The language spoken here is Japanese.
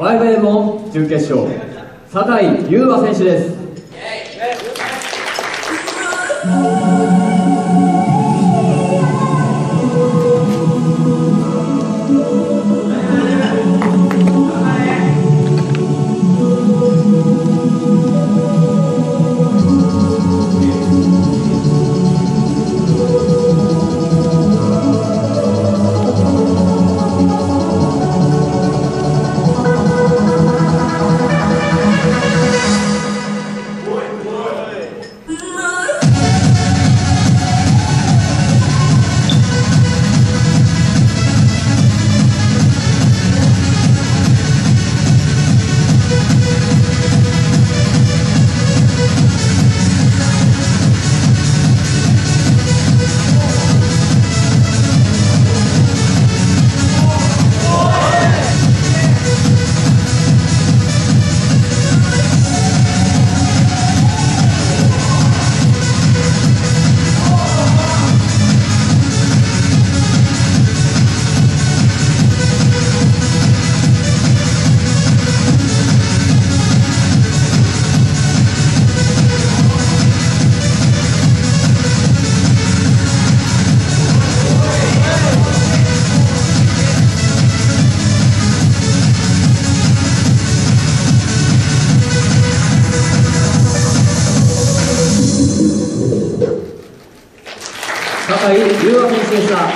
5A の準決勝。酒井優馬選手です。酒井龍和選手でした。